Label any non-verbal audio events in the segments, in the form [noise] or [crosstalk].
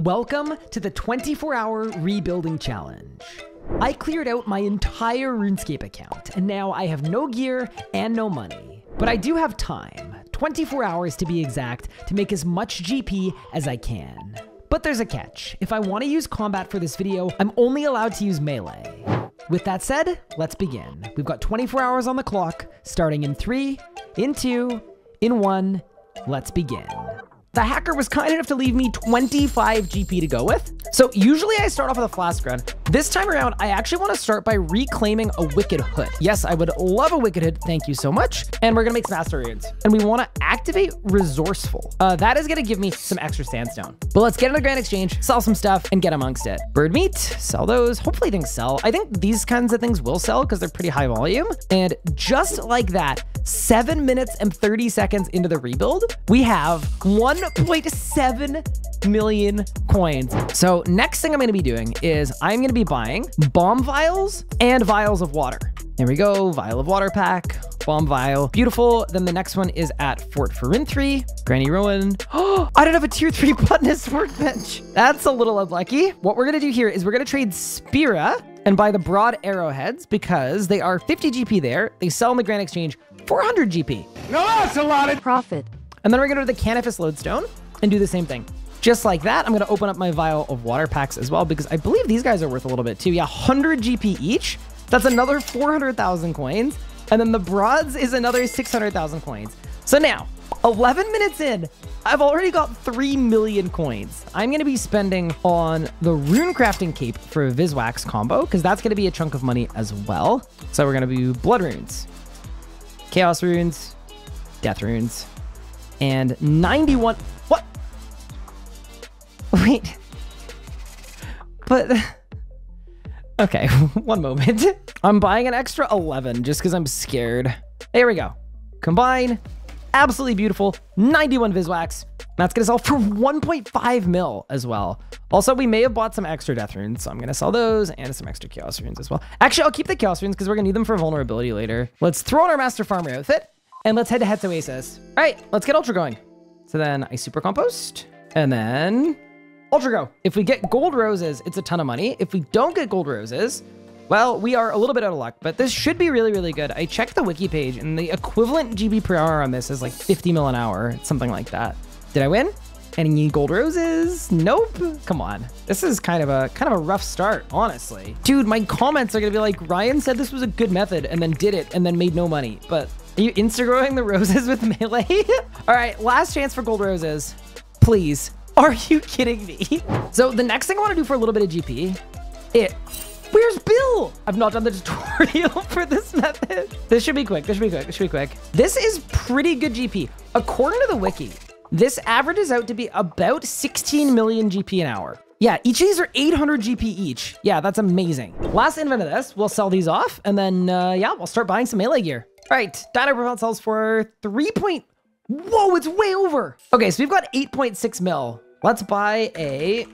Welcome to the 24 hour rebuilding challenge. I cleared out my entire RuneScape account, and now I have no gear and no money. But I do have time, 24 hours to be exact, to make as much GP as I can. But there's a catch. If I want to use combat for this video, I'm only allowed to use melee. With that said, let's begin. We've got 24 hours on the clock, starting in three, in two, in one. Let's begin. The hacker was kind enough to leave me 25 GP to go with. So usually I start off with a flask run. This time around, I actually want to start by reclaiming a Wicked Hood. Yes, I would love a Wicked Hood. Thank you so much. And we're going to make some Master Runes. And we want to activate Resourceful. Uh, that is going to give me some extra sandstone. But let's get into the Grand Exchange, sell some stuff, and get amongst it. Bird meat, sell those. Hopefully things sell. I think these kinds of things will sell because they're pretty high volume. And just like that, seven minutes and 30 seconds into the rebuild, we have 1.7 million coins. So next thing I'm going to be doing is I'm going to be buying bomb vials and vials of water. There we go, vial of water pack, bomb vial, beautiful. Then the next one is at Fort Forinthry, Granny Rowan. Oh, [gasps] I don't have a tier three botanist [laughs] workbench. That's a little unlucky. What we're gonna do here is we're gonna trade Spria and buy the broad arrowheads because they are 50 GP there. They sell in the Grand Exchange 400 GP. No, that's a lot of profit. And then we're gonna go to the Canifis Lodestone and do the same thing. Just like that, I'm gonna open up my vial of water packs as well because I believe these guys are worth a little bit too. Yeah, 100 GP each. That's another 400,000 coins. And then the broads is another 600,000 coins. So now, 11 minutes in, I've already got 3 million coins. I'm going to be spending on the rune crafting cape for a Viswax combo because that's going to be a chunk of money as well. So we're going to do blood runes, chaos runes, death runes, and 91. What? Wait. But. Okay, [laughs] one moment. I'm buying an extra 11 just because I'm scared. There we go. Combine. Absolutely beautiful. 91 Viswax. That's going to sell for 1.5 mil as well. Also, we may have bought some extra death runes, so I'm going to sell those and some extra chaos runes as well. Actually, I'll keep the chaos runes because we're going to need them for vulnerability later. Let's throw on our master farmer outfit and let's head to Het's Oasis. All right, let's get ultra going. So then I super compost and then Ultra Go. If we get gold roses, it's a ton of money. If we don't get gold roses, well, we are a little bit out of luck, but this should be really, really good. I checked the wiki page and the equivalent GP per hour on this is like 50 mil an hour, something like that. Did I win? Any gold roses? Nope. Come on. This is kind of a kind of a rough start, honestly. Dude, my comments are gonna be like, Ryan said this was a good method and then did it and then made no money. But are you insta-growing the roses with melee? [laughs] All right, last chance for gold roses. Please. Are you kidding me? So the next thing I want to do for a little bit of GP, it. Where's Bill? I've not done the tutorial [laughs] for this method. This should be quick. This should be quick. This should be quick. This is pretty good GP. According to the wiki, this averages out to be about 16 million GP an hour. Yeah, each of these are 800 GP each. Yeah, that's amazing. Last invent of this, we'll sell these off, and then, uh, yeah, we'll start buying some melee gear. All right, Dino Propel sells for 3 point... Whoa, it's way over. Okay, so we've got 8.6 mil. Let's buy a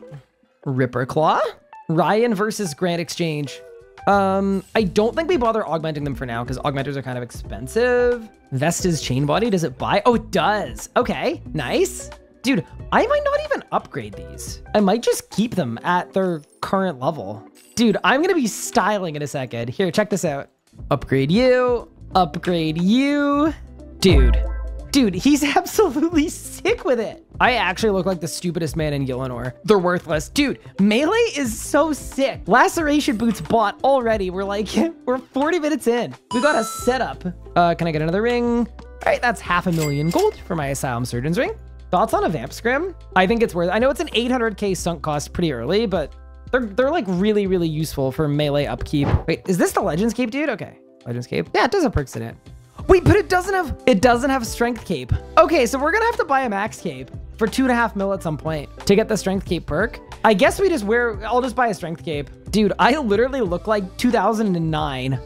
Ripper Claw. Ryan versus Grand Exchange. Um, I don't think we bother augmenting them for now because augmenters are kind of expensive. Vesta's chain body, does it buy? Oh, it does. Okay, nice. Dude, I might not even upgrade these. I might just keep them at their current level. Dude, I'm gonna be styling in a second. Here, check this out. Upgrade you, upgrade you. Dude, dude, he's [laughs] absolutely sick with it. I actually look like the stupidest man in Gielinor. They're worthless. Dude, melee is so sick. Laceration boots bought already. We're like, [laughs] we're 40 minutes in. We got a setup. Uh, can I get another ring? All right, that's half a million gold for my Asylum Surgeon's ring. Thoughts on a Vamp Scrim? I think it's worth I know it's an 800k sunk cost pretty early, but they're, they're like really, really useful for melee upkeep. Wait, is this the Legends Cape, dude? Okay, Legends Cape. Yeah, it does have perks in it. Wait, but it doesn't have, it doesn't have strength cape. Okay, so we're gonna have to buy a max cape for two and a half mil at some point to get the strength cape perk. I guess we just wear, I'll just buy a strength cape. Dude, I literally look like 2009.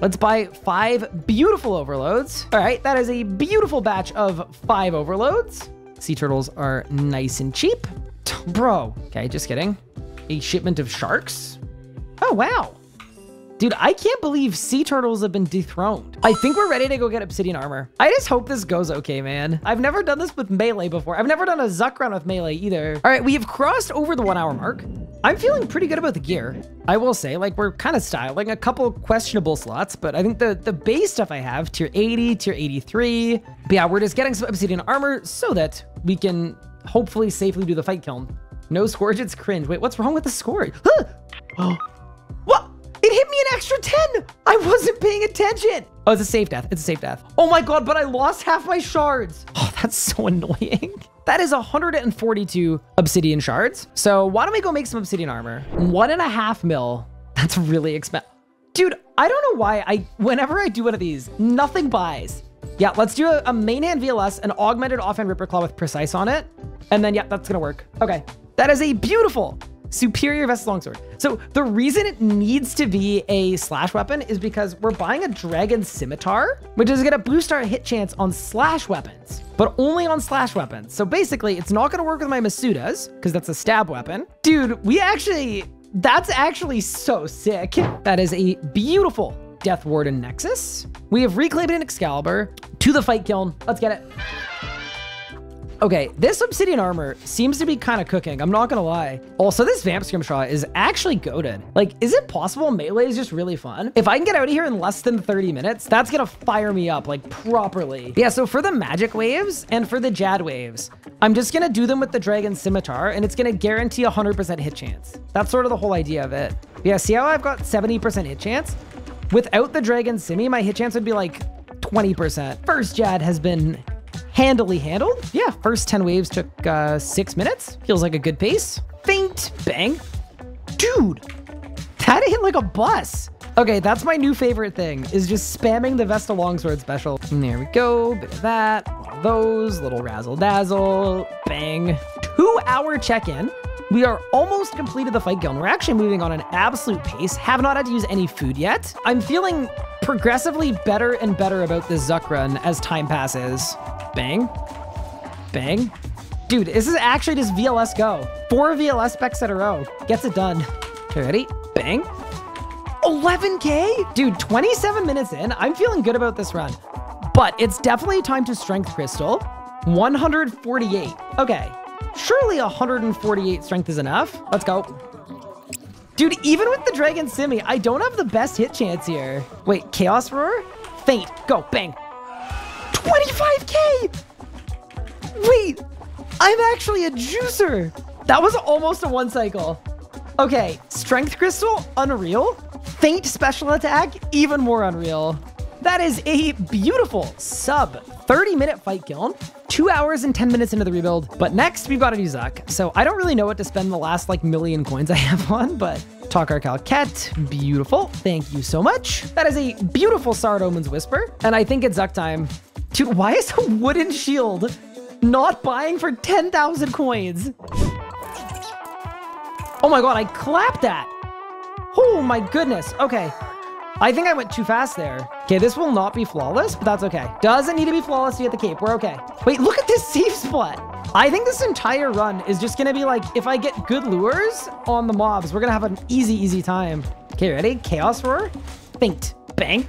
Let's buy five beautiful overloads. All right, that is a beautiful batch of five overloads. Sea turtles are nice and cheap. Bro, okay, just kidding. A shipment of sharks. Oh, wow. Dude, I can't believe sea turtles have been dethroned. I think we're ready to go get obsidian armor. I just hope this goes okay, man. I've never done this with melee before. I've never done a Zuk run with melee either. All right, we have crossed over the one hour mark. I'm feeling pretty good about the gear. I will say, like, we're kind of styling a couple questionable slots, but I think the, the base stuff I have, tier 80, tier 83. But yeah, we're just getting some obsidian armor so that we can hopefully safely do the fight kiln. No Scourge, it's cringe. Wait, what's wrong with the Scourge? [gasps] [gasps] [gasps] Huh? what? It hit me an extra 10. I wasn't paying attention. Oh, it's a safe death. It's a safe death. Oh my God, but I lost half my shards. Oh, that's so annoying. That is 142 obsidian shards. So why don't we go make some obsidian armor? One and a half mil. That's really expensive. Dude, I don't know why I, whenever I do one of these, nothing buys. Yeah, let's do a, a main hand VLS, an augmented offhand Ripper Claw with precise on it. And then, yeah, that's gonna work. Okay, that is a beautiful superior Vesta's Longsword. So the reason it needs to be a slash weapon is because we're buying a Dragon Scimitar, which is gonna boost our hit chance on slash weapons, but only on slash weapons. So basically, it's not gonna work with my Masuta's, because that's a stab weapon. Dude, we actually, that's actually so sick. That is a beautiful Death Warden Nexus. We have reclaimed an Excalibur to the fight kiln. Let's get it. Okay, this obsidian armor seems to be kind of cooking. I'm not gonna lie. Also, this Vamp Scrimshaw is actually goaded. Like, is it possible melee is just really fun? If I can get out of here in less than 30 minutes, that's gonna fire me up like properly. Yeah, so for the magic waves and for the Jad waves, I'm just gonna do them with the Dragon Scimitar and it's gonna guarantee 100% hit chance. That's sort of the whole idea of it. Yeah, see how I've got 70% hit chance? Without the Dragon Simi, my hit chance would be like 20%. First Jad has been handily handled. Yeah, first 10 waves took uh, six minutes. Feels like a good pace. Faint, bang. Dude, that hit like a bus. Okay, that's my new favorite thing, is just spamming the Vesta Longsword special. And there we go, bit of that, those, little razzle dazzle, bang. Two hour check-in. We are almost completed the fight kiln. We're actually moving on an absolute pace. Have not had to use any food yet. I'm feeling progressively better and better about this Zuk run as time passes. Bang. Bang. Dude, this is actually just VLS go. Four VLS specs in a row. Gets it done. Okay, ready? Bang. 11K? Dude, 27 minutes in. I'm feeling good about this run. But it's definitely time to Strength Crystal. 148. Okay. Surely 148 strength is enough. Let's go. Dude, even with the Dragon Simi, I don't have the best hit chance here. Wait, Chaos Roar? Faint. Go. Bang. 25k! Wait, I'm actually a juicer. That was almost a one cycle. Okay, Strength Crystal, unreal. Faint Special Attack, even more unreal. That is a beautiful sub 30 minute fight kiln, two hours and 10 minutes into the rebuild. But next we've got a Zuk. So I don't really know what to spend the last like million coins I [laughs] have on, but Talkar Calquette, beautiful. Thank you so much. That is a beautiful Saradomin's Whisper. And I think it's Zuk time. Dude, why is a wooden shield not buying for 10,000 coins? Oh my god, I clapped that. Oh my goodness. Okay. I think I went too fast there. Okay, this will not be flawless, but that's okay. Doesn't need to be flawless to get the cape. We're okay. Wait, look at this [laughs] safe spot. I think this entire run is just gonna be like, if I get good lures on the mobs, we're gonna have an easy, easy time. Okay, ready? Chaos Roar. Faint. Bang.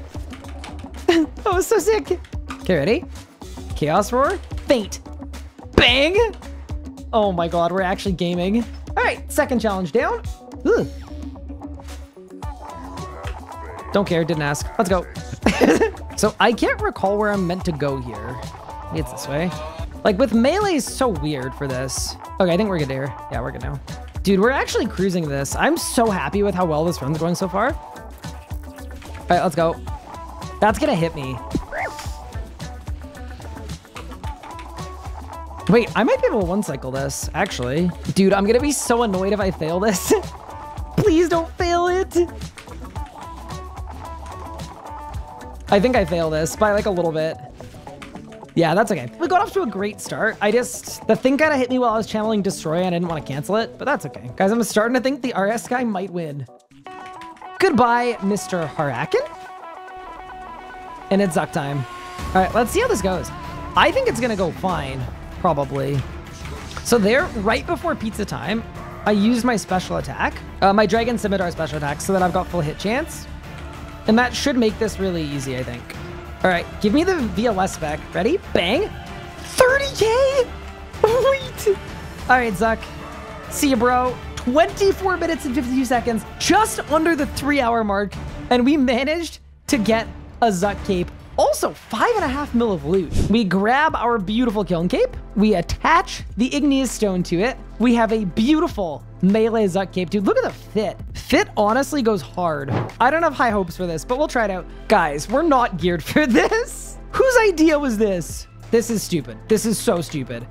[laughs] that was so sick. Okay, ready? Chaos Roar. Faint. Bang! Oh my god, we're actually gaming. All right, second challenge down. Ugh. Don't care, didn't ask. Let's go. [laughs] so I can't recall where I'm meant to go here. It's this way. Like with melee is so weird for this. Okay, I think we're good here. Yeah, we're good now. Dude, we're actually cruising this. I'm so happy with how well this run's going so far. All right, let's go. That's gonna hit me. Wait, I might be able to one cycle this, actually. Dude, I'm gonna be so annoyed if I fail this. [laughs] Please don't fail it. I think I fail this by like a little bit. Yeah, that's okay. We got off to a great start. I just, the thing kind of hit me while I was channeling Destroy and I didn't want to cancel it, but that's okay. Guys, I'm starting to think the RS guy might win. Goodbye, Mr. Har-Aken. And it's Zuk time. All right, let's see how this goes. I think it's gonna go fine probably. So there, right before pizza time, I used my special attack, uh, my Dragon Scimitar special attack, so that I've got full hit chance. And that should make this really easy, I think. All right, give me the VLS spec. Ready? Bang. 30K? Wait. All right, Zuk. See you, bro. 24 minutes and 52 seconds, just under the three hour mark. And we managed to get a Zuk cape. Also, five and a half mil of loot. We grab our beautiful kiln cape. We attach the igneous stone to it. We have a beautiful melee Zuk cape. Dude, look at the fit. Fit honestly goes hard. I don't have high hopes for this, but we'll try it out. Guys, we're not [laughs] geared for this. Whose idea was this? This is stupid. This is so stupid.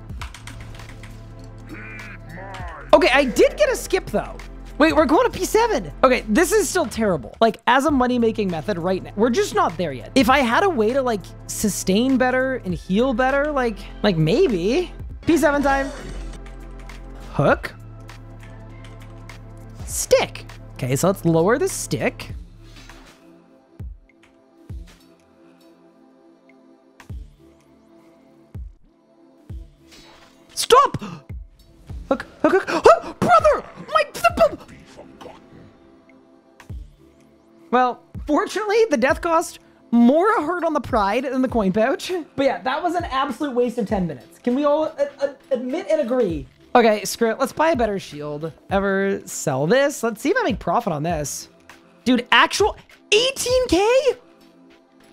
Okay, I did get a skip though. Wait, we're going to P7. Okay, this is still terrible. Like, as a money-making method right now, we're just not there yet. If I had a way to, like, sustain better and heal better, like, like maybe. P7 time. Hook. Stick. Okay, so let's lower the stick. Stop! [gasps] Hook, hook, hook. Brother! Well, fortunately, the death cost more a hurt on the pride than the coin pouch. But yeah, that was an absolute waste of 10 minutes. Can we all uh, uh, admit and agree? Okay, screw it. Let's buy a better shield. Ever sell this? Let's see if I make profit on this. Dude, actual 18K?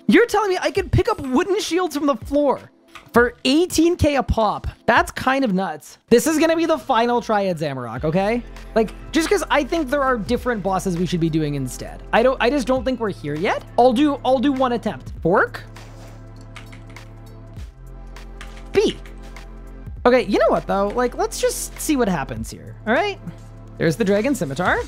You're telling me I could pick up wooden shields from the floor for 18k a pop. That's kind of nuts. This is gonna be the final try at Zamorak, okay? Like, just because I think there are different bosses we should be doing instead. I don't. I just don't think we're here yet. I'll do. I'll do one attempt. Fork. B. Okay, you know what though? Like, let's just see what happens here. All right. There's the dragon scimitar.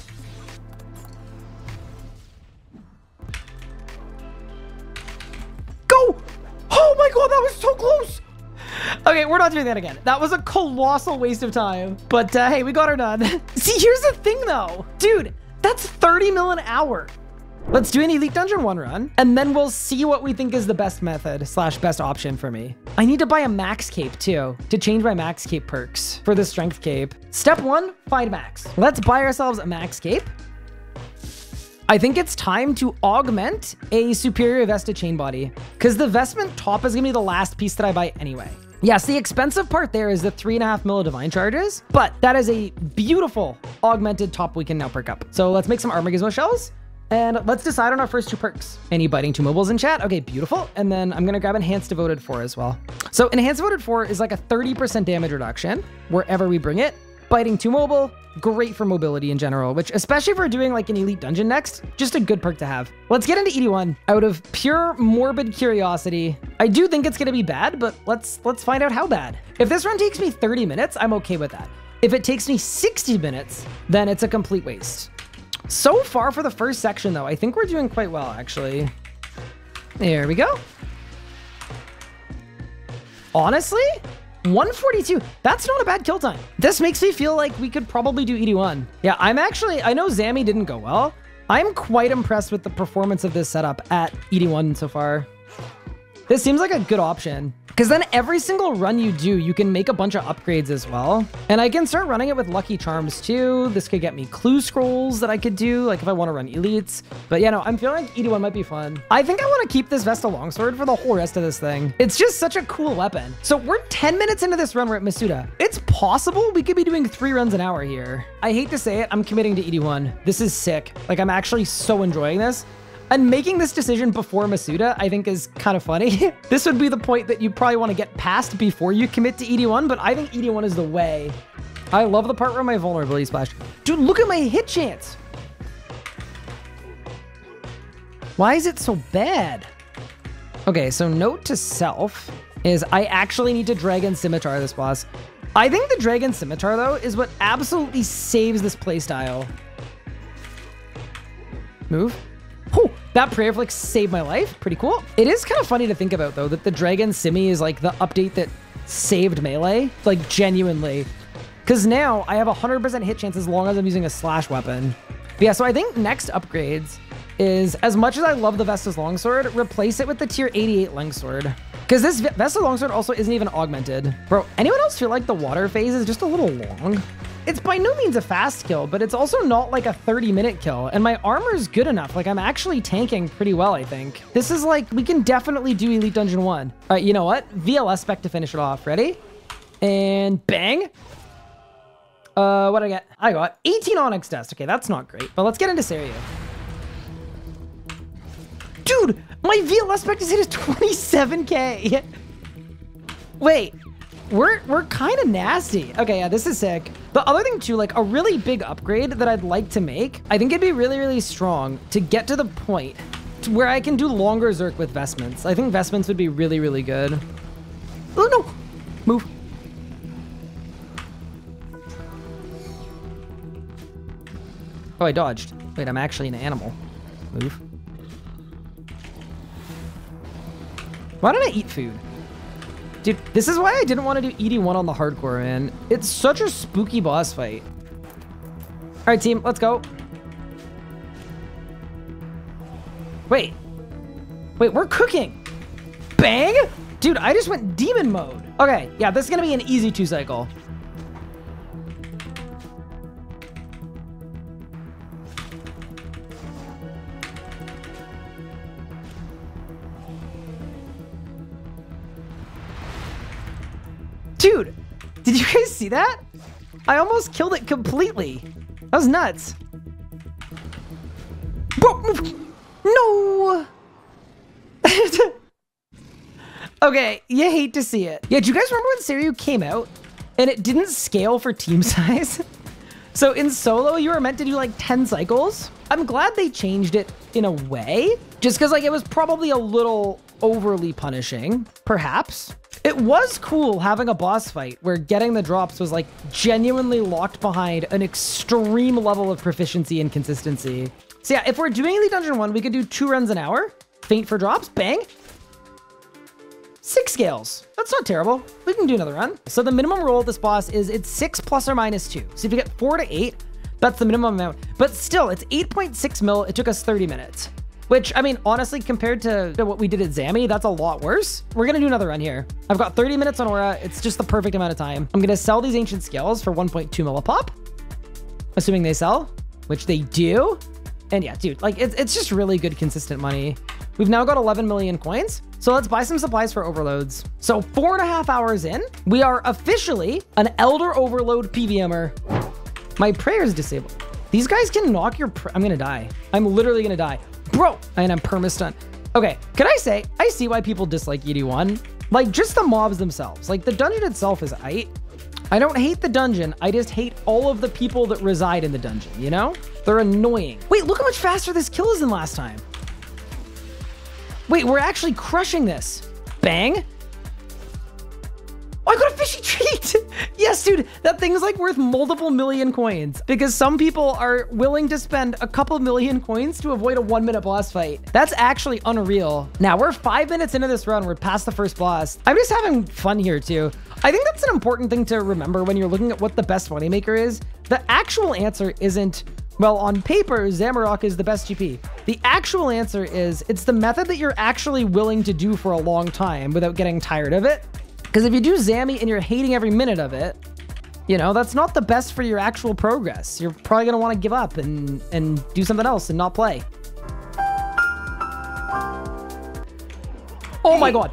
God, that was so close. Okay, we're not doing that again. That was a colossal waste of time. But uh, hey, we got her done. [laughs] See, here's the thing though. Dude, that's 30 mil an hour. Let's do an Elite Dungeon one run, and then we'll see what we think is the best method slash best option for me. I need to buy a max cape too, to change my max cape perks for the strength cape. Step one, find max. Let's buy ourselves a max cape. I think it's time to augment a superior Vesta chain body because the vestment top is gonna be the last piece that I buy anyway. Yes, the expensive part there is the three and a half mil divine charges, but that is a beautiful augmented top we can now perk up. So let's make some armor gizmo shells and let's decide on our first two perks. Any biting two mobiles in chat? Okay, beautiful. And then I'm gonna grab Enhanced Devoted 4 as well. So Enhanced Devoted 4 is like a 30% damage reduction wherever we bring it. Biting two mobile, great for mobility in general, which especially if we're doing like an elite dungeon next, just a good perk to have. Let's get into ED1 out of pure morbid curiosity. I do think it's gonna be bad, but let's let's find out how bad. If this run takes me 30 minutes, I'm okay with that. If it takes me 60 minutes, then it's a complete waste. So far for the first section though, I think we're doing quite well actually. There we go. Honestly, 142. That's not a bad kill time. This makes me feel like we could probably do ED1. Yeah, I'm actually, I know Zammy didn't go well. I'm quite impressed with the performance of this setup at ED1 so far. This seems like a good option. Because then every single run you do, you can make a bunch of upgrades as well. And I can start running it with Lucky Charms too. This could get me clue scrolls that I could do, like if I want to run elites. But yeah, no, I'm feeling like ED1 might be fun. I think I want to keep this Vesta Longsword for the whole rest of this thing. It's just such a cool weapon. So we're 10 minutes into this run, we're at Masuta. It's possible we could be doing three runs an hour here. I hate to say it, I'm committing to ED1. This is sick. Like I'm actually so enjoying this. And making this decision before Masuta, I think is kind of funny. [laughs] this would be the point that you probably want to get past before you commit to ED1, but I think ED1 is the way. I love the part where my vulnerability splash. Dude, look at my hit chance. Why is it so bad? Okay, so note to self is I actually need to Dragon Scimitar this boss. I think the Dragon Scimitar, though, is what absolutely saves this playstyle. Move. That prayer flick saved my life. Pretty cool. It is kind of funny to think about, though, that the Dragon Simi is like the update that saved Melee. Like, genuinely. Because now I have 100% hit chance as long as I'm using a slash weapon. But yeah, so I think next upgrades is, as much as I love the Vesta's Longsword, replace it with the tier 88 Longsword. Because this Vesta Longsword also isn't even augmented. Bro, anyone else feel like the water phase is just a little long? it's by no means a fast kill, but it's also not like a 30 minute kill. And my armor is good enough. Like I'm actually tanking pretty well, I think. This is like, we can definitely do Elite Dungeon 1. All right, you know what? VLS spec to finish it off. Ready? And bang. Uh, what I get? I got 18 Onyx Dust. Okay, that's not great, but let's get into Seiryu. Dude, my VLS is hit is 27k. Wait, we're we're kind of nasty. Okay, yeah, this is sick. The other thing too, like a really big upgrade that I'd like to make, I think it'd be really, really strong to get to the point to where I can do longer Zerk with vestments. I think vestments would be really, really good. Oh no, move. Oh, I dodged. Wait, I'm actually an animal. Move. Why don't I eat food? Dude, this is why I didn't want to do ED1 on the hardcore, man. It's such a spooky boss fight. All right, team, let's go. Wait. Wait, we're cooking. Bang? Dude, I just went demon mode. Okay, yeah, this is going to be an easy two cycle. Dude, did you guys see that? I almost killed it completely. That was nuts. No. [laughs] okay, you hate to see it. Yeah, do you guys remember when Seiryu came out and it didn't scale for team [laughs] size? so in solo, you were meant to do like 10 cycles. I'm glad they changed it in a way, just because like it was probably a little overly punishing, perhaps. It was cool having a boss fight where getting the drops was like genuinely locked behind an extreme level of proficiency and consistency. So yeah, if we're doing the Dungeon 1, we could do two runs an hour, faint for drops, bang. Six scales. That's not terrible. We can do another run. So the minimum roll of this boss is it's six plus or minus two. So if you get four to eight, that's the minimum amount. But still, it's 8.6 mil. It took us 30 minutes. Which, I mean, honestly, compared to, what we did at Zami, that's a lot worse. We're going to do another run here. I've got 30 minutes on Aura. It's just the perfect amount of time. I'm going to sell these Ancient Scales for 1.2 mil a pop. Assuming they sell, which they do. And yeah, dude, like, it's, it's just really good, consistent money. We've now got 11 million coins. So let's buy some supplies for overloads. So four and a half hours in, we are officially an Elder Overload PVMer. My prayer is disabled. These guys can knock your... I'm to die. I'm literally to die. Bro, and I'm perma-stunned. Okay, can I say, I see why people dislike ED1. Like, just the mobs themselves. Like, the dungeon itself is aight. I don't hate the dungeon. I just hate all of the people that reside in the dungeon, you know? They're annoying. Wait, look how much faster this kill is than last time. Wait, we're actually crushing this. Bang. Oh, I got a fishy treat. [laughs] yes, dude, that thing is like worth multiple million coins because some people are willing to spend a couple million coins to avoid a one minute boss fight. That's actually unreal. Now we're five minutes into this run. We're past the first boss. I'm just having fun here too. I think that's an important thing to remember when you're looking at what the best moneymaker is. The actual answer isn't well, on paper, Zamorak is the best GP. The actual answer is it's the method that you're actually willing to do for a long time without getting tired of it. Because if you do Zami and you're hating every minute of it, you know, that's not the best for your actual progress. You're probably going to want to give up and, and do something else and not play. Oh my god.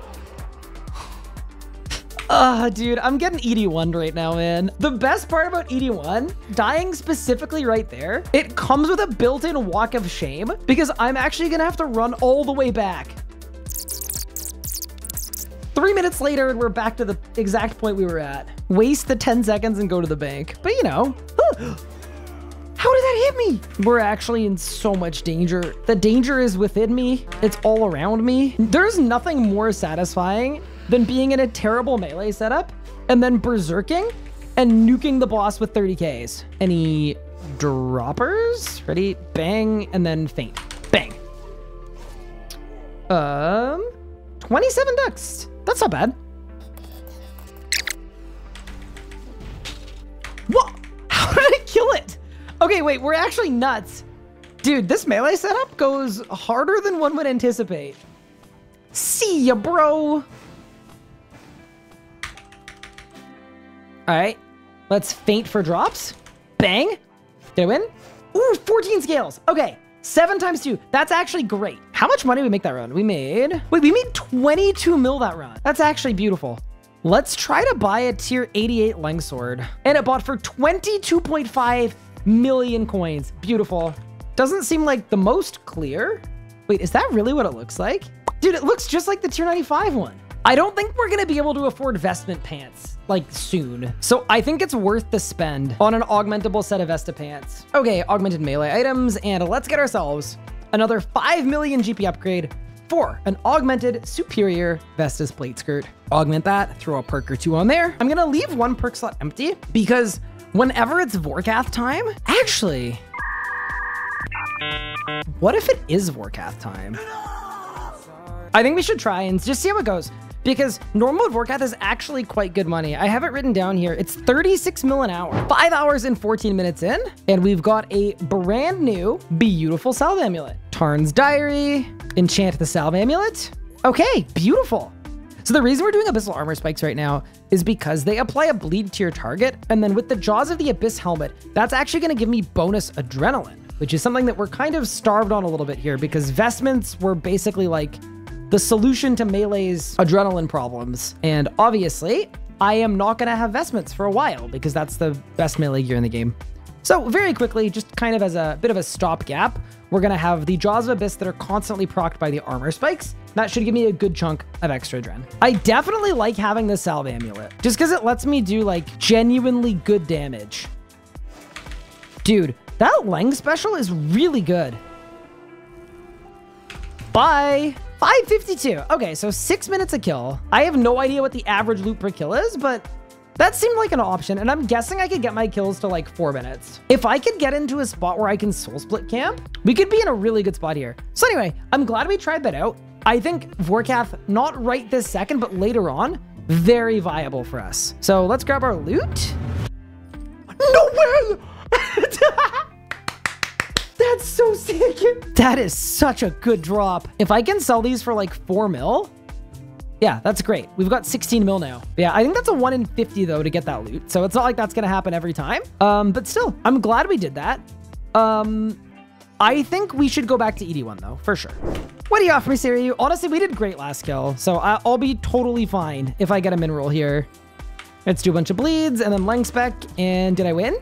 Ah, [sighs] uh, dude, I'm getting ED1 right now, man. The best part about ED1, dying specifically right there, it comes with a built-in walk of shame because I'm actually gonna have to run all the way back. Three minutes later, and we're back to the exact point we were at. Waste the 10 seconds and go to the bank. But you know, [gasps] how did that hit me? We're actually in so much danger. The danger is within me. It's all around me. There's nothing more satisfying than being in a terrible melee setup and then berserking and nuking the boss with 30Ks. Any droppers? Ready? Bang, and then faint. Bang. Um, 27 ducks. That's not bad. What? [laughs] How did I kill it? Okay, wait, we're actually nuts. Dude, this melee setup goes harder than one would anticipate. See ya, bro. All right, let's faint for drops. Bang. Did I win? Ooh, 14 scales. Okay. Seven times two. That's actually great. How much money did we make that run? We made, wait, we made 22 mil that run. That's actually beautiful. Let's try to buy a tier 88 Longsword. And it bought for 22.5 million coins. Beautiful. Doesn't seem like the most clear. Wait, is that really what it looks like? Dude, it looks just like the tier 95 one. I don't think we're gonna be able to afford vestment pants, like soon. So I think it's worth the spend on an augmentable set of Vesta pants. Okay, augmented melee items, and let's get ourselves another 5 million GP upgrade for an augmented superior Vestas plate skirt. Augment that, throw a perk or two on there. I'm gonna leave one perk slot empty because whenever it's Vorkath time, actually, what if it is Vorkath time? I think we should try and just see how it goes because normal Vorkath is actually quite good money. I have it written down here. It's 36 mil an hour, five hours and 14 minutes in, and we've got a brand new beautiful salve amulet. Tarn's Diary, enchant the salve amulet. Okay, beautiful. So the reason we're doing Abyssal Armor Spikes right now is because they apply a bleed to your target, and then with the Jaws of the Abyss helmet, that's actually gonna give me bonus adrenaline, which is something that we're kind of starved on a little bit here because vestments were basically like the solution to Melee's adrenaline problems. And obviously, I am not going to have vestments for a while because that's the best melee gear in the game. So very quickly, just kind of as a bit of a stopgap, we're going to have the Jaws of Abyss that are constantly procced by the armor spikes. That should give me a good chunk of extra dren. I definitely like having the Salve Amulet, just because it lets me do like genuinely good damage. Dude, that Leng special is really good. Bye! 552. Okay, so six minutes a kill. I have no idea what the average loot per kill is, but that seemed like an option, and I'm guessing I could get my kills to like four minutes. If I could get into a spot where I can soul split camp, we could be in a really good spot here. So anyway, I'm glad we tried that out. I think Vorkath, not right this second, but later on, very viable for us. So let's grab our loot. No way! [laughs] [laughs] That's so sick. That is such a good drop. If I can sell these for like four mil, yeah, that's great. We've got 16 mil now. Yeah, I think that's a 1 in 50 though to get that loot. So it's not like that's going to happen every time. Um, but still, I'm glad we did that. Um, I think we should go back to ED1 though, for sure. What do you offer me, Siri? Honestly, we did great last kill. So I'll be totally fine if I get a mineral here. Let's do a bunch of bleeds and then Leng spec. And did I win?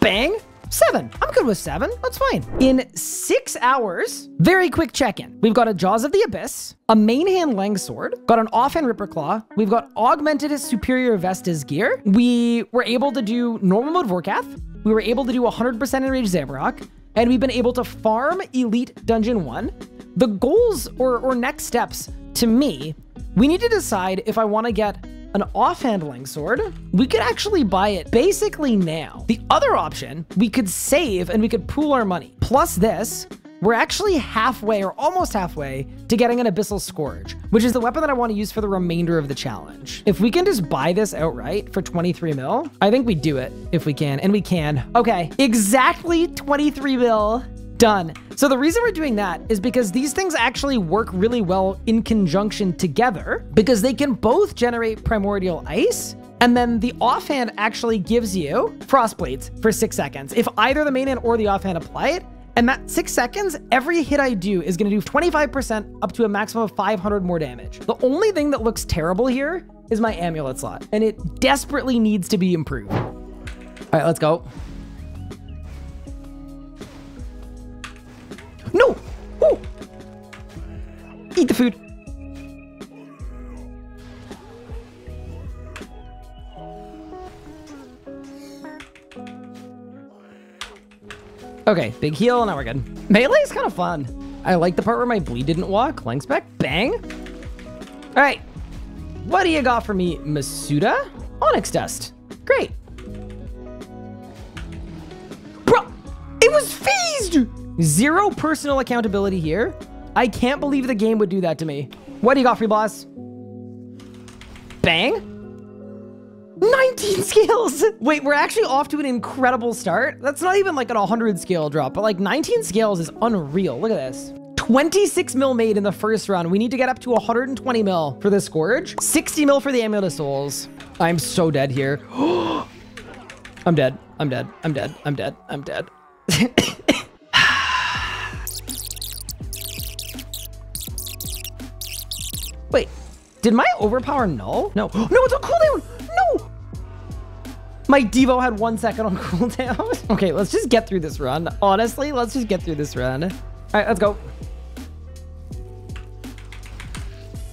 Bang. Seven. I'm good with seven. That's fine. In six hours, very quick check-in. We've got a Jaws of the Abyss, a main hand Leng Sword, got an offhand Ripper Claw. We've got augmented his superior Vestas gear. We were able to do normal mode Vorkath. We were able to do 100% enraged Zamorak. And we've been able to farm Elite Dungeon 1. The goals or, or next steps to me, we need to decide if I want to get an off-handling Sword, we could actually buy it basically now. The other option, we could save and we could pool our money. Plus this, we're actually halfway or almost halfway to getting an Abyssal Scourge, which is the weapon that I want to use for the remainder of the challenge. If we can just buy this outright for 23 mil, I think we do it if we can, and we can. Okay, exactly 23 mil. Done. So the reason we're doing that is because these things actually work really well in conjunction together because they can both generate primordial ice and then the offhand actually gives you frost blades for six seconds. If either the main hand or the offhand apply it, and that six seconds, every hit I do is gonna do 25% up to a maximum of 500 more damage. The only thing that looks terrible here is my amulet slot, and it desperately needs to be improved. All right, let's go. No! Ooh. Eat the food. Okay, big heal, now we're good. Melee is kind of fun. I like the part where my bleed didn't walk. Leng spec, bang. All right, what do you got for me, Masuta? Onyx dust, great. Bro, it was phased! Zero personal accountability here. I can't believe the game would do that to me. What do you got for me, boss? Bang. 19 [laughs] skills. Wait, we're actually off to an incredible start. That's not even like an 100 scale drop, but like 19 scales is unreal. Look at this. 26 mil made in the first round. We need to get up to 120 mil for the Scourge. 60 mil for the Amulet of Souls. I'm so dead here. [gasps] I'm dead. I'm dead. I'm dead. I'm dead. I'm dead. [coughs] Wait, did my overpower null? No. [gasps] No, it's on cooldown. No. My Devo had one second on [laughs] cooldown. [laughs] okay, let's just get through this run. Honestly, let's just get through this run. All right, let's go.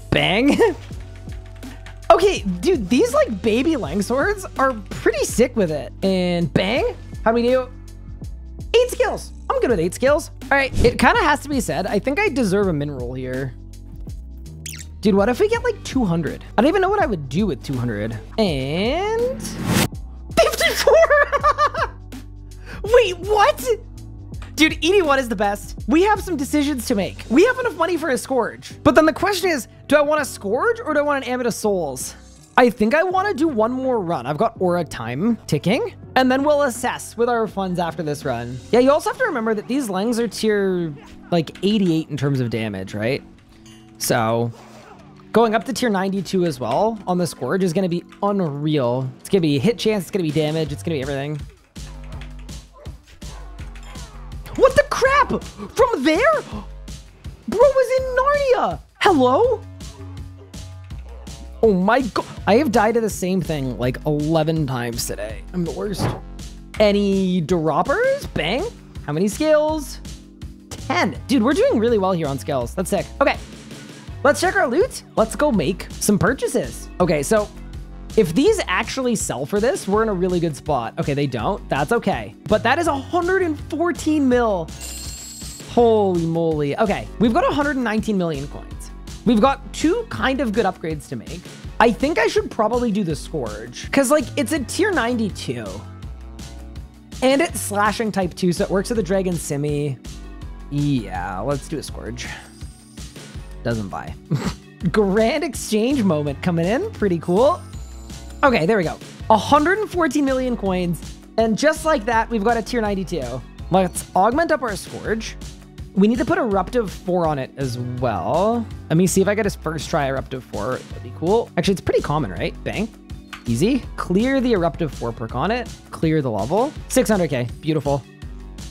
Bang. [laughs] okay, dude, these like baby lang swords are pretty sick with it. And bang. How do we do? Eight skills. I'm good with eight skills. All right, it kind of has to be said. I think I deserve a mineral here. Dude, what if we get like 200? I don't even know what I would do with 200. And 54. [laughs] Wait, what? Dude, ED1 is the best. We have some decisions to make. We have enough money for a Scourge. But then the question is, do I want a Scourge or do I want an Amulet of Souls? I think I want to do one more run. I've got Aura time ticking, and then we'll assess with our funds after this run. Yeah, you also have to remember that these Langs are tier like 88 in terms of damage, right? So Going up to tier 92 as well on the Scourge is going to be unreal. It's going to be hit chance, it's going to be damage, it's going to be everything. What the crap? From there? Bro was in Narnia. Hello? Oh my god. I have died to the same thing like 11 times today. I'm the worst. Any droppers? Bang. How many skills? 10. Dude, we're doing really well here on skills. That's sick. Okay. Let's check our loot. Let's go make some purchases. Okay, so if these actually sell for this, we're in a really good spot. Okay, they don't. That's okay. But that is 114 mil. Holy moly. Okay, we've got 119 million coins. We've got two kind of good upgrades to make. I think I should probably do the Scourge because like it's a tier 92 and it's slashing type 2, so it works with the Dragon Simi. Yeah, let's do a Scourge. Doesn't buy. [laughs] Grand exchange moment coming in. Pretty cool. Okay, there we go. 114 million coins. And just like that, we've got a tier 92. Let's augment up our Scourge. We need to put Eruptive 4 on it as well. Let me see if I get his first try Eruptive 4. That'd be cool. Actually, it's pretty common, right? Bang. Easy. Clear the Eruptive 4 perk on it. Clear the level. 600k. Beautiful.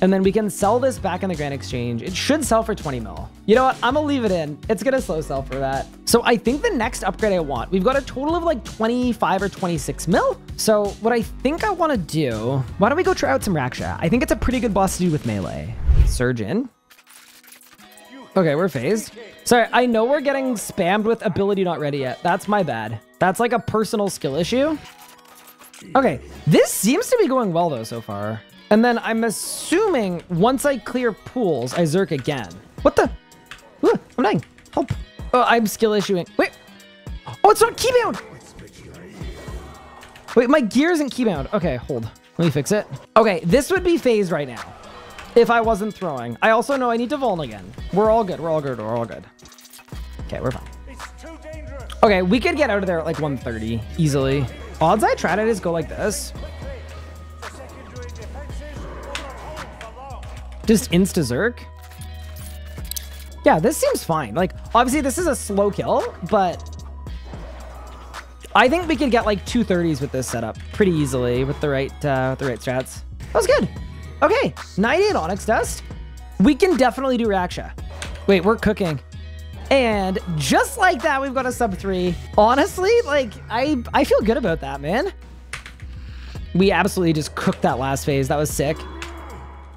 And then we can sell this back in the Grand Exchange. It should sell for 20 mil. You know what? I'm gonna leave it in. It's gonna slow sell for that. So I think the next upgrade I want, we've got a total of like 25 or 26 mil. So what I think I wanna do, why don't we go try out some Raksha? I think it's a pretty good boss to do with melee. Surge in. Okay, we're phased. Sorry, I know we're getting spammed with ability not ready yet. That's my bad. That's like a personal skill issue. Okay, this seems to be going well though so far. And then I'm assuming once I clear pools, I Zerk again. What the? Ooh, I'm dying. Help. Oh, I'm skill issuing. Wait. Oh, it's not keybound. Wait, my gear isn't keybound. Okay, hold. Let me fix it. Okay, this would be phased right now if I wasn't throwing. I also know I need to Vuln again. We're all good. We're all good. We're all good. Okay, we're fine. Okay, we could get out of there at like 130 easily. Odds I try to just go like this. Just insta Zerk. Yeah, this seems fine. Like, obviously this is a slow kill, but I think we could get like 230s with this setup pretty easily with the right uh, with the right strats. That was good. Okay, 98 Onyx Dust. We can definitely do Raksha. Wait, we're cooking. And just like that, we've got a sub three. Honestly, like, I, I feel good about that, man. We absolutely just cooked that last phase. That was sick.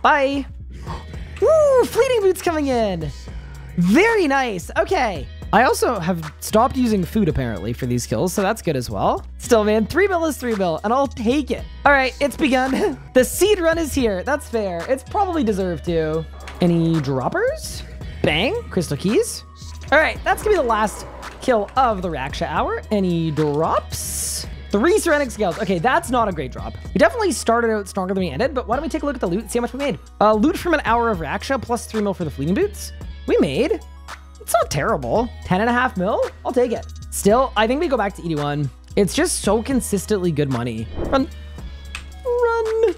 Bye. Fleeting boots coming in. Very nice. Okay. I also have stopped using food apparently for these kills, so that's good as well. Still, man, three mil is three mil, and I'll take it. All right, it's begun. [laughs] the seed run is here. That's fair. It's probably deserved to. Any droppers? Bang, crystal keys. All right, that's gonna be the last kill of the Raksha hour. Any drops? Three Serenic Scales. Okay, that's not a great drop. We definitely started out stronger than we ended, but why don't we take a look at the loot see how much we made? Uh, loot from an hour of Raksha plus three mil for the Fleeting Boots. We made, it's not terrible. 10 and a half mil, I'll take it. Still, I think we go back to ED1. It's just so consistently good money. Run, run.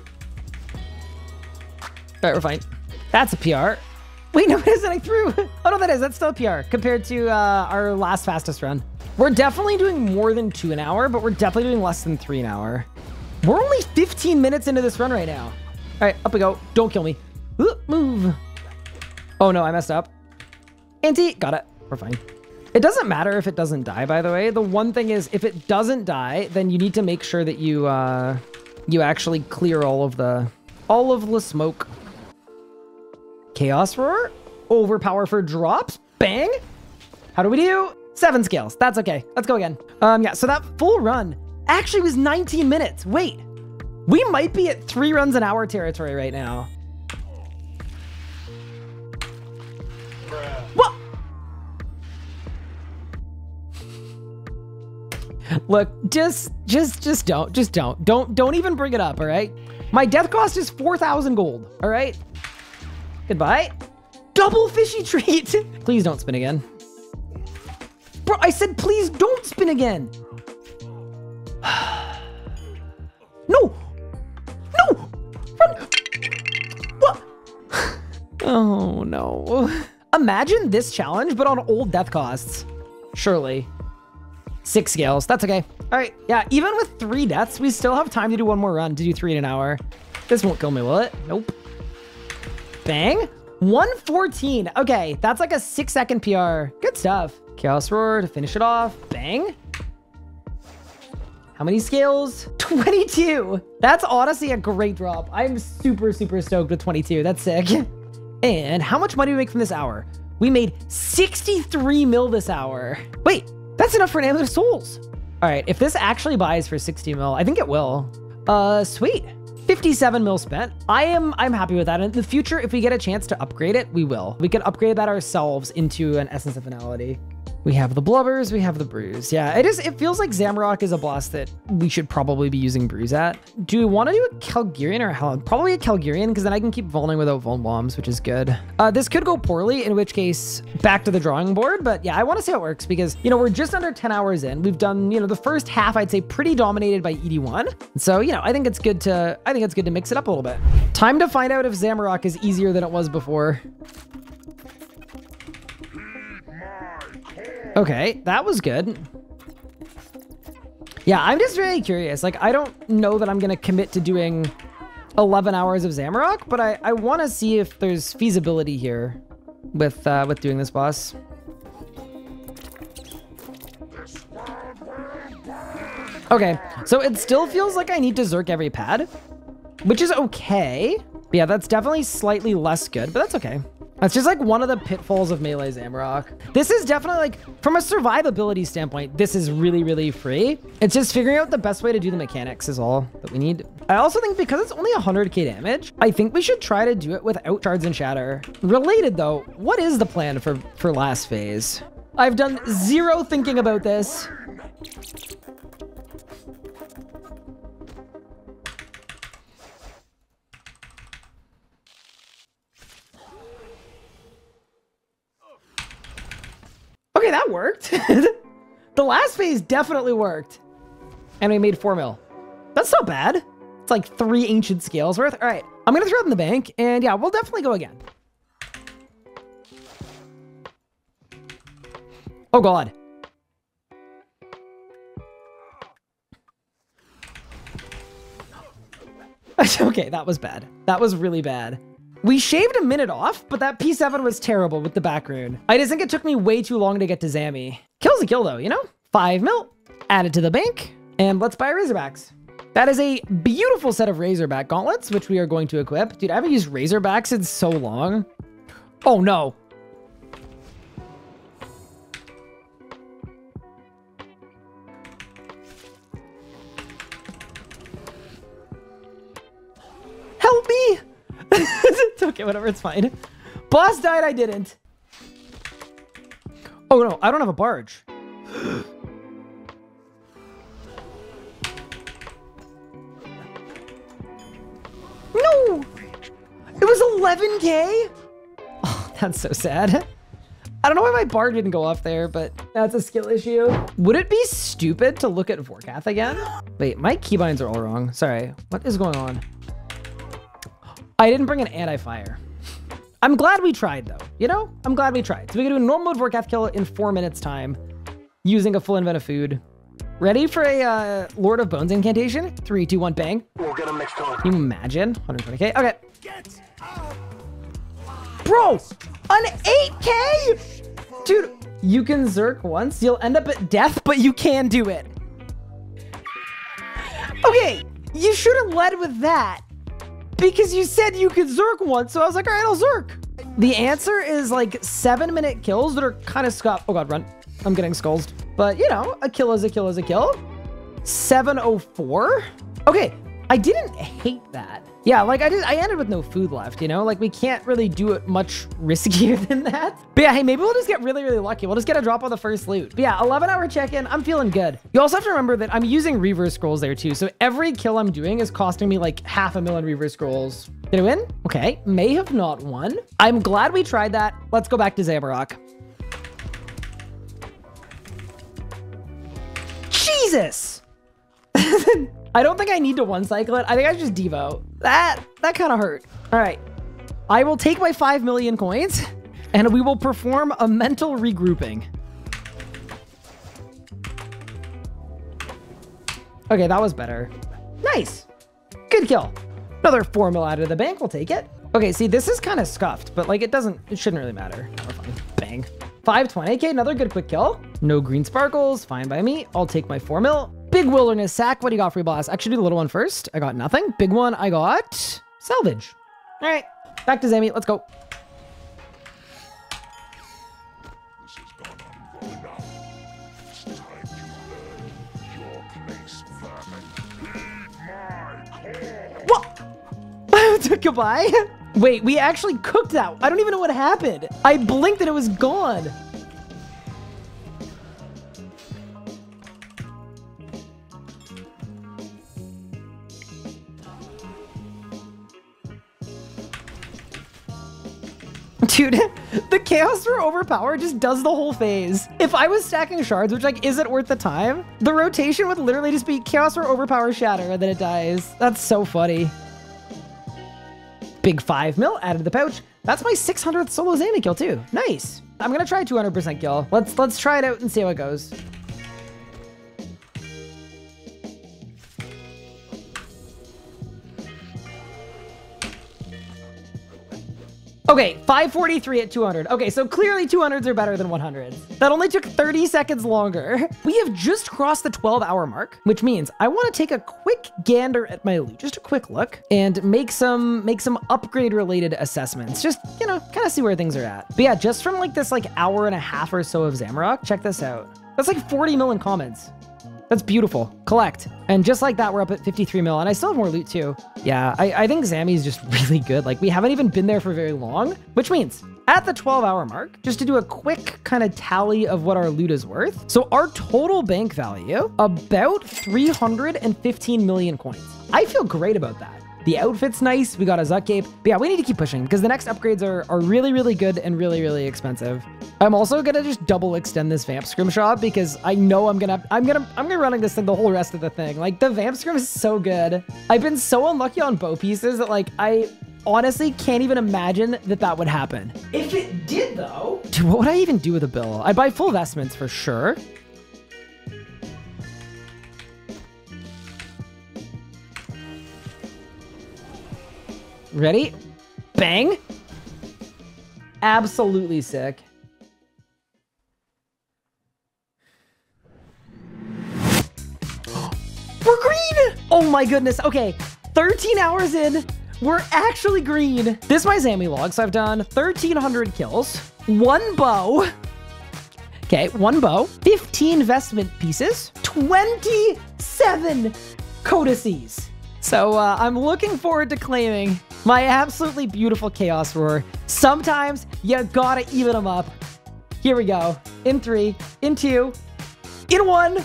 All right, we're fine. That's a PR. Wait, [laughs] no, it isn't. I threw. Oh, no, that is. That's still a PR compared to uh, our last fastest run. We're definitely doing more than two an hour, but we're definitely doing less than three an hour. We're only 15 minutes into this run right now. All right, up we go. Don't kill me. Ooh, move. Oh no, I messed up. Anti, got it. We're fine. It doesn't matter if it doesn't die, by the way. The one thing is, if it doesn't die, then you need to make sure that you uh, you actually clear all of the all of the smoke. Chaos Roar, overpower for drops, bang. How do we do? Seven scales. That's okay. Let's go again. Um, yeah. So that full run actually was 19 minutes. Wait, we might be at three runs an hour territory right now. What? Look, just, just, just don't, just don't, don't, don't even bring it up. All right. My death cost is 4,000 gold. All right. Goodbye. Double fishy treat. [laughs] please don't spin again. Bro, I said, please don't spin again. [sighs] no. No. Run. What? [sighs] oh, no. [laughs] Imagine this challenge, but on old death costs. Surely. Six scales. That's okay. All right. Yeah, even with three deaths, we still have time to do one more run to do three in an hour. This won't kill me, will it? Nope. Bang. 114. Okay, that's like a six second PR. Good stuff. Chaos Roar to finish it off. Bang. How many scales? [laughs] 22. That's honestly a great drop. I'm super, super stoked with 22. That's sick. [laughs] And how much money do we make from this hour? We made 63 mil this hour. Wait, that's enough for an Amulet of Souls. All right, if this actually buys for 60 mil, I think it will. Uh, sweet. 57 mil spent. I am I'm happy with that. In the future, if we get a chance to upgrade it, we will. We can upgrade that ourselves into an Essence of Finality. We have the Blubbers, we have the Bruise. Yeah, it is. It feels like Zamorak is a boss that we should probably be using Bruise at. Do we want to do a Kal'gerion or a Helen? Probably a Kal'gerion, because then I can keep Vulning without Vuln Bombs, which is good. Uh, this could go poorly, in which case, back to the drawing board. But yeah, I want to see how it works, because, you know, we're just under 10 hours in. We've done, you know, the first half, I'd say, pretty dominated by ED1. So, you know, I think it's good to, I think it's good to mix it up a little bit. Time to find out if Zamorak is easier than it was before. Okay, that was good. Yeah, I'm just really curious. Like, I don't know that I'm going to commit to doing 11 hours of Zamorak, but I, I want to see if there's feasibility here with, uh, with doing this boss. Okay, so it still feels like I need to Zerk every pad, which is okay. But yeah, that's definitely slightly less good, but that's okay. That's just like one of the pitfalls of Melee Zamorak. This is definitely like, from a survivability standpoint, this is really, really free. It's just figuring out the best way to do the mechanics is all that we need. I also think because it's only 100k damage, I think we should try to do it without Shards and Shatter. Related though, what is the plan for, for last phase? I've done zero thinking about this. Okay, that worked. [laughs] the last phase definitely worked. And we made four mil. That's not bad. It's like three ancient scales worth. All right, I'm gonna throw it in the bank. And yeah, we'll definitely go again. Oh God. [laughs] okay, that was bad. That was really bad. We shaved a minute off, but that P7 was terrible with the back rune. I just think it took me way too long to get to Zami. Kill's a kill though, you know? Five mil, added to the bank, and let's buy Razorbacks. That is a beautiful set of Razorback gauntlets, which we are going to equip. Dude, I haven't used Razorbacks in so long. Oh no. [laughs] okay, whatever, it's fine. Boss died, I didn't. Oh no, I don't have a barge. [gasps] no! It was 11k? Oh, that's so sad. I don't know why my bar didn't go off there, but that's a skill issue. Would it be stupid to look at Vorkath again? [gasps] Wait, my keybinds are all wrong. Sorry, what is going on? I didn't bring an anti-fire. I'm glad we tried though. You know, I'm glad we tried. So we can do a normal mode Vorkath kill in four minutes time using a full invent of food. Ready for a uh, Lord of Bones incantation? Three, two, one, bang. We'll get him next time. Can you imagine? 120k. Okay. Bro, an 8k? Dude, you can Zerk once. You'll end up at death, but you can do it. Okay, you should have led with that because you said you could Zerk once. So I was like, all right, I'll Zerk. The answer is like seven minute kills that are kind of scuffed. Oh God, run. I'm getting skulls. But you know, a kill is a kill is a kill. 704. Okay, I didn't hate that. Yeah, like I did, I ended with no food left, you know? Like we can't really do it much [laughs] riskier than that. But yeah, hey, maybe we'll just get really, really lucky. We'll just get a drop on the first loot. But yeah, 11 hour check-in, I'm feeling good. You also have to remember that I'm using reverse scrolls there too. So every kill I'm doing is costing me like half a million reverse scrolls. Did I win? Okay, may have not won. I'm glad we tried that. Let's go back to Zamorak. Jesus! [laughs] I don't think I need to one cycle it. I think I just Devo. That, that kind of hurt. All right. I will take my 5 million coins and we will perform a mental regrouping. Okay, that was better. Nice. Good kill. Another 4 mil out of the bank. We'll take it. Okay, see, this is kind of scuffed, but like it doesn't, it shouldn't really matter. Fine. Bang. 520. Okay, another good quick kill. No green sparkles. Fine by me. I'll take my 4 mil. Big wilderness sack. What do you got, free blast? Actually, do the little one first. I got nothing. Big one, I got salvage. All right, back to Zami. Let's go. What? [laughs] Goodbye? Wait, we actually cooked that. I don't even know what happened. I blinked and it was gone. Dude, [laughs] the Chaos Roar Overpower just does the whole phase. If I was stacking shards, which like isn't worth the time, the rotation would literally just be Chaos Roar Overpower Shatter and then it dies. That's so funny. Big 5 mil added to the pouch. That's my 600th solo Zammy kill too. Nice. I'm gonna try 200% kill. Let's let's try it out and see how it goes. Okay, 543 at 200. Okay, so clearly 200s are better than 100s. That only took 30 seconds longer. We have just crossed the 12 hour mark, which means I want to take a quick gander at my loot, just a quick look and make some make some upgrade related assessments. Just, you know, kind of see where things are at. But yeah, just from like this like hour and a half or so of Zamorak, check this out. That's like 40 million comments. That's beautiful. Collect. And just like that, we're up at 53 mil. And I still have more loot too. Yeah, I, I think Zammy's just [laughs] really good. Like we haven't even been there for very long, which means at the 12 hour mark, just to do a quick kind of tally of what our loot is worth. So our total bank value, about 315 million coins. I feel great about that. The outfit's nice. We got a Zuk cape. But yeah, we need to keep pushing because the next upgrades are, are really, really good and really, really expensive. I'm also gonna just double extend this Vamp Scrimshaw because I know I'm gonna I'm gonna I'm gonna running this thing the whole rest of the thing. Like the Vamp Scrim is so good. I've been so unlucky on bow pieces that like I honestly can't even imagine that that would happen. If it did though, dude, what would I even do with a bill? I'd buy full vestments for sure. Ready? Bang. Absolutely sick. [gasps] We're green! Oh my goodness. Okay, 13 hours in, we're actually green. This is my Zammy log, so I've done 1,300 kills, one bow, okay, one bow, 15 vestment pieces, 27 codices. So uh, I'm looking forward to claiming my absolutely beautiful Chaos Roar. Sometimes you gotta even them up. Here we go. In three, in two, in one.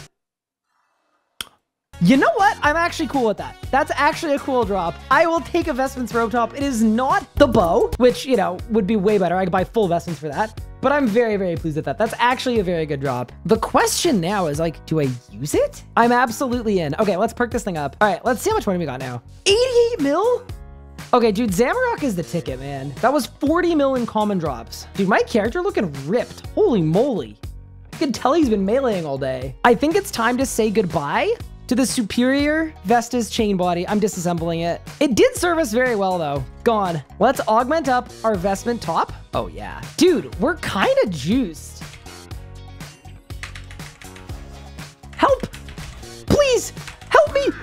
You know what? I'm actually cool with that. That's actually a cool drop. I will take a Vestments Robe Top. It is not the bow, which, you know, would be way better. I could buy full Vestments for that. But I'm very, very pleased with that. That's actually a very good drop. The question now is like, do I use it? I'm absolutely in. Okay, let's perk this thing up. All right, let's see how much money we got now. 88 mil? Okay, dude, Zamorak is the ticket, man. That was 40 mil in common drops. Dude, my character looking ripped. Holy moly. can tell he's been meleeing all day. I think it's time to say goodbye to the superior Vesta's chain body. I'm disassembling it. It did serve us very well though. Gone. Let's augment up our vestment top. Oh yeah. Dude, we're kind of juiced. Help! Please, help me! [gasps]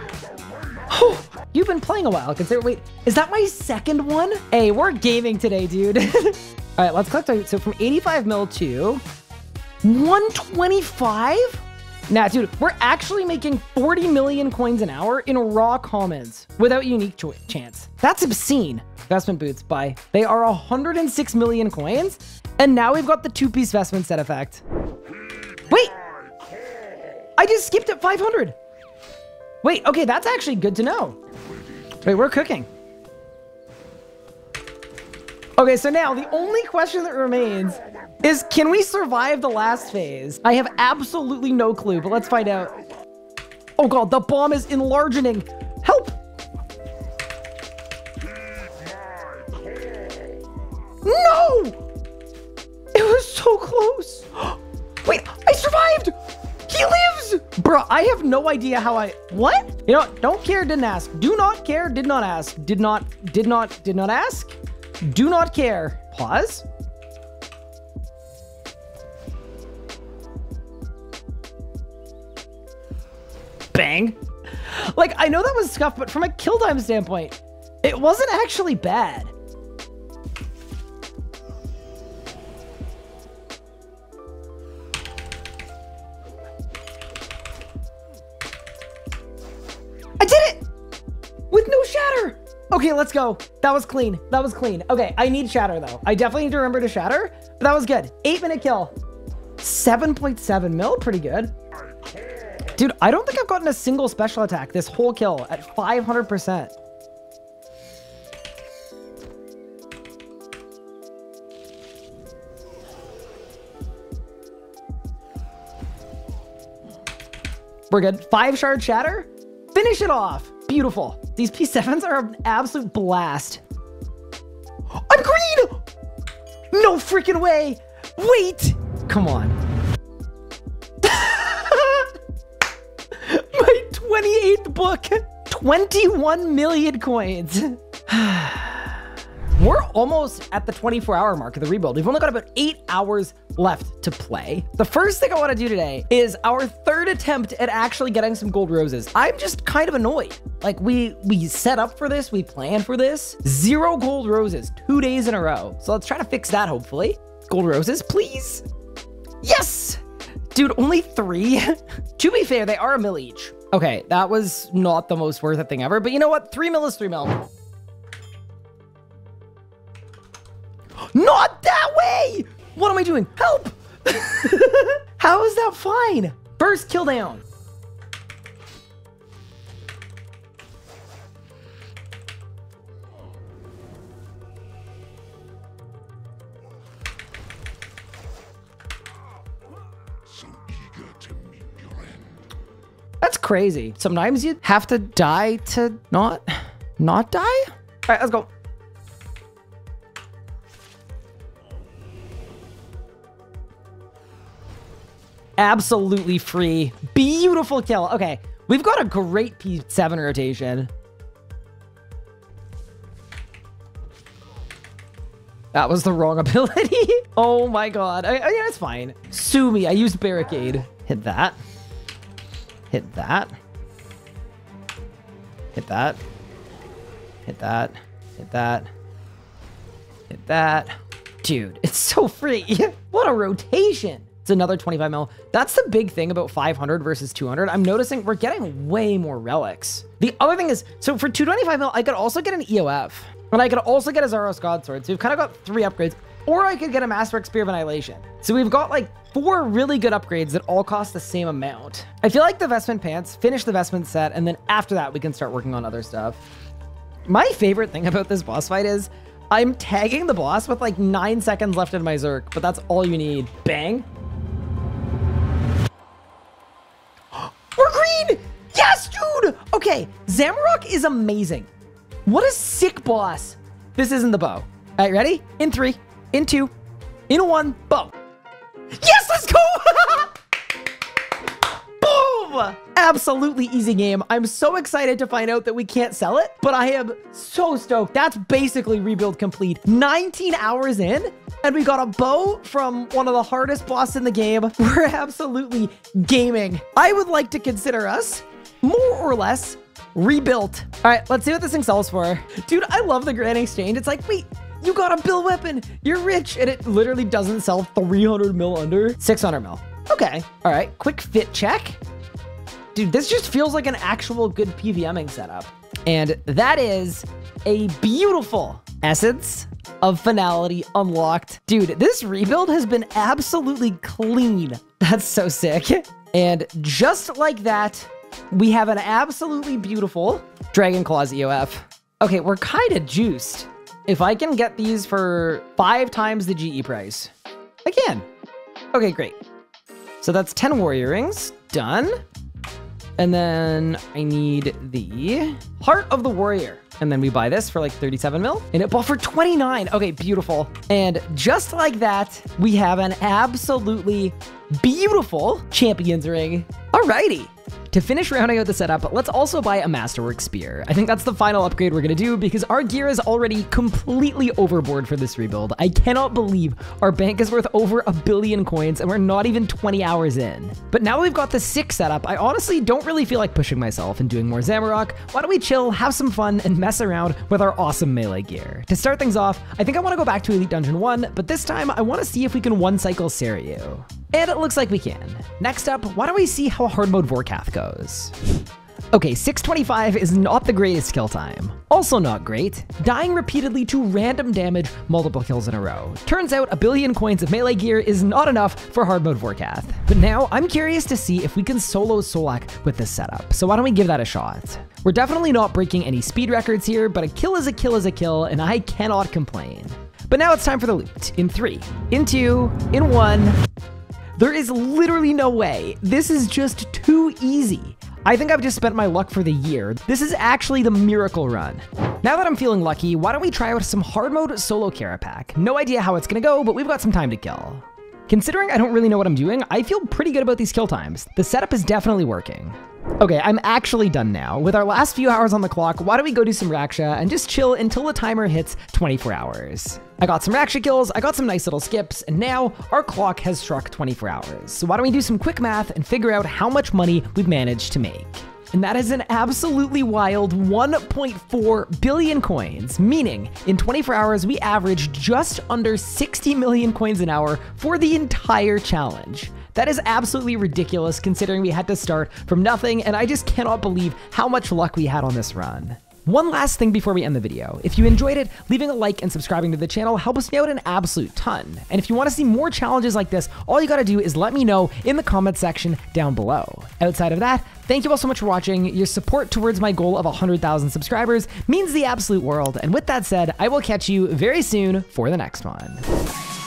Oh, you've been playing a while. Consider, wait, is that my second one? Hey, we're gaming today, dude. [laughs] All right, let's collect. So from 85 mil to 125? Nah, dude, we're actually making 40 million coins an hour in raw commons without unique chance. That's obscene. Vestment boots, buy. They are 106 million coins, and now we've got the two-piece vestment set effect. Wait! I just skipped at 500. Wait, okay, that's actually good to know. Wait, we're cooking. Okay, so now the only question that remains is can we survive the last phase? I have absolutely no clue, but let's find out. Oh god, the bomb is enlarging. Help! No! It was so close. [gasps] Wait, I survived! He lives! Bro, I have no idea how I... What? You know, don't care, didn't ask. Do not care, did not ask. Did not, did not, did not ask. Do not care. Pause. Bang. Like, I know that was scuffed, but from a kill time standpoint, it wasn't actually bad. Okay, let's go. That was clean. That was clean. Okay, I need shatter though. I definitely need to remember to shatter, but that was good. Eight minute kill. 7.7 mil, pretty good. Dude, I don't think I've gotten a single special attack this whole kill at 500%. We're good. Five shard shatter. Finish it off. Beautiful. These P7s are an absolute blast. I'm green! No freaking way. Wait. Come on. [laughs] My 28th book, 21 million coins. [sighs] [sighs] We're almost at the 24 hour mark of the rebuild. We've only got about eight hours left to play. The first thing I want to do today is our third attempt at actually getting some gold roses. I'm just kind of annoyed. Like we we set up for this, we planned for this. Zero gold roses, two days in a row. So let's try to fix that hopefully. Gold roses, please. Yes! Dude, only three? [laughs] to be fair, they are a mill each. Okay, that was not the most worth it thing ever, but you know what? Three mil is three mil. Not that way! What am I doing? Help! [laughs] How is that fine? First kill down. That's crazy. Sometimes you have to die to not, not die? All right, let's go. Absolutely free. Beautiful kill. Okay, we've got a great P7 rotation. That was the wrong [laughs] ability. oh my god. I, I, yeah, it's fine. Sue me. I used barricade. Hit that. Hit that. Hit that. Hit that. Hit that. Hit that. Dude, it's so free. [laughs] what a rotation. It's another 25 mil. That's the big thing about 500 versus 200. I'm noticing we're getting way more relics. The other thing is, so for 225 mil, I could also get an EOF. And I could also get a Zaros God Sword. So we've kind of got three upgrades. Or I could get a Master Spear of Annihilation. So we've got like four really good upgrades that all cost the same amount. I feel like the Vestment Pants, finish the Vestment set, and then after that, we can start working on other stuff. My favorite thing about this boss fight is I'm tagging the boss with like nine seconds left in my Zerk, but that's all you need. Bang. Green! Yes, dude! Okay, Zamorak is amazing. What a sick boss. This isn't the bow. All right, ready? In three, in two, in one, bow. Yes, let's go! [laughs] Absolutely easy game. I'm so excited to find out that we can't sell it, but I am so stoked. That's basically rebuild complete. 19 hours in, and we got a bow from one of the hardest bosses in the game. [laughs] We're absolutely gaming. I would like to consider us more or less rebuilt. All right, let's see what this thing sells for. Dude, I love the Grand Exchange. It's like, wait, you got a build weapon. You're rich. And it literally doesn't sell 300 mil under 600 mil. Okay. All right. Quick fit check. Dude, this just feels like an actual good PVMing setup. And that is a beautiful essence of finality unlocked. Dude, this rebuild has been absolutely clean. [laughs] That's so sick. And just like that, we have an absolutely beautiful Dragon Claws EOF. Okay, we're kind of juiced. If I can get these for five times the GE price, I can. Okay, great. So that's 10 warrior rings, done. And then I need the Heart of the Warrior. And then we buy this for like 37 mil and it bought for 29. Okay, beautiful. And just like that, we have an absolutely beautiful champions ring. Alrighty. To finish rounding out the setup, let's also buy a Masterwork Spear. I think that's the final upgrade we're gonna do because our gear is already completely overboard for this rebuild. I cannot believe our bank is worth over a billion coins and we're not even 20 hours in. But now we've got the six setup, I honestly don't really feel like pushing myself and doing more Zamorak. Why don't we chill, have some fun, and mess around with our awesome melee gear? To start things off, I think I wanna go back to Elite Dungeon 1, but this time I wanna see if we can one cycle Seiryu. And it looks like we can. Next up, why don't we see how hard mode Vorkath goes? Okay, 625 is not the greatest kill time. Also not great, dying repeatedly to random damage multiple kills in a row. Turns out a billion coins of melee gear is not enough for hard mode Vorkath. But now I'm curious to see if we can solo Solak with this setup, so why don't we give that a shot? We're definitely not breaking any speed records here, but a kill is a kill is a kill, and I cannot complain. But now it's time for the loot. In three, in two, in one. There is literally no way. This is just too easy. I think I've just spent my luck for the year. This is actually the miracle run. Now that I'm feeling lucky, why don't we try out some hard mode solo Kerapac? No idea how it's gonna go, but we've got some time to kill. Considering I don't really know what I'm doing, I feel pretty good about these kill times. The setup is definitely working. Okay, I'm actually done now. With our last few hours on the clock, why don't we go do some Raksha and just chill until the timer hits 24 hours. I got some Raksha kills, I got some nice little skips, and now our clock has struck 24 hours. So why don't we do some quick math and figure out how much money we've managed to make. And that is an absolutely wild 1.4 billion coins, meaning in 24 hours, we averaged just under 60 million coins an hour for the entire challenge. That is absolutely ridiculous considering we had to start from nothing, and I just cannot believe how much luck we had on this run. One last thing before we end the video. If you enjoyed it, leaving a like and subscribing to the channel helps me out an absolute ton. And if you want to see more challenges like this, all you gotta do is let me know in the comment section down below. Outside of that, thank you all so much for watching. Your support towards my goal of 100,000 subscribers means the absolute world. And with that said, I will catch you very soon for the next one.